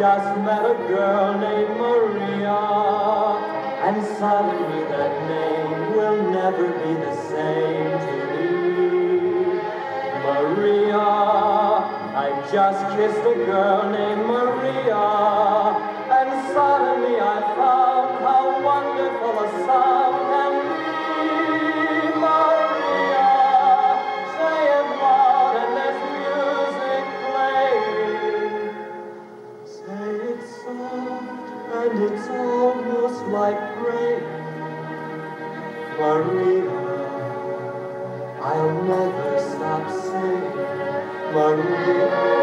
just met a girl named Maria, and suddenly that name will never be the same to me. Just kissed a girl named Maria, and suddenly I found how wonderful a sound can be. Maria, say it loud and there's music playing. Say it soft and it's almost like rain. Maria, I'll never stop saying Maria.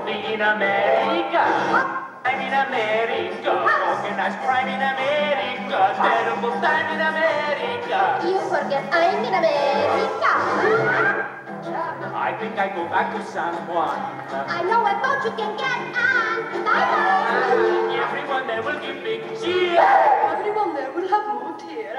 For a in America. I'm in America. Organized crime in America. Terrible time in America. You forget I'm in America. I think I go back to San Juan. I know a boat you can get on. Everyone there will give big cheer. Everyone there will have moved here.